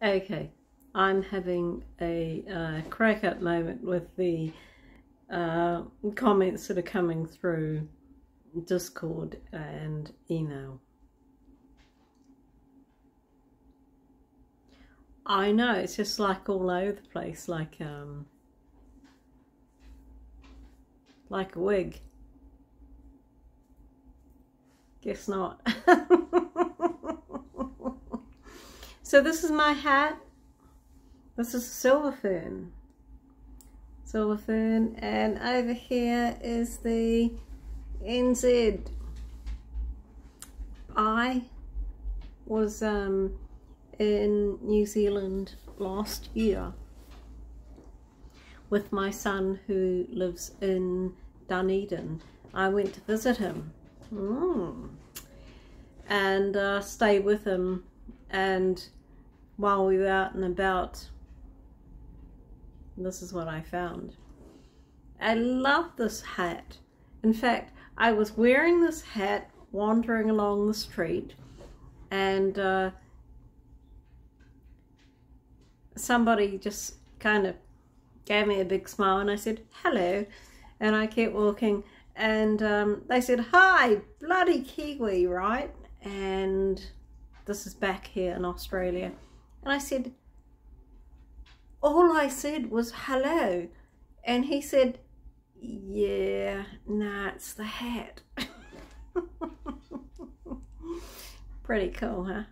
Okay, I'm having a uh, crack up moment with the uh, comments that are coming through Discord and email. I know, it's just like all over the place, like um, like a wig. Guess not. So this is my hat. This is silver fern. Silver fern. And over here is the NZ. I was um, in New Zealand last year with my son who lives in Dunedin. I went to visit him mm. and uh, stay with him and while we were out and about, this is what I found. I love this hat. In fact, I was wearing this hat wandering along the street and uh, somebody just kind of gave me a big smile and I said, hello. And I kept walking and um, they said, hi, bloody Kiwi, right? And this is back here in Australia. And I said, all I said was hello. And he said, yeah, nah, it's the hat. Pretty cool, huh?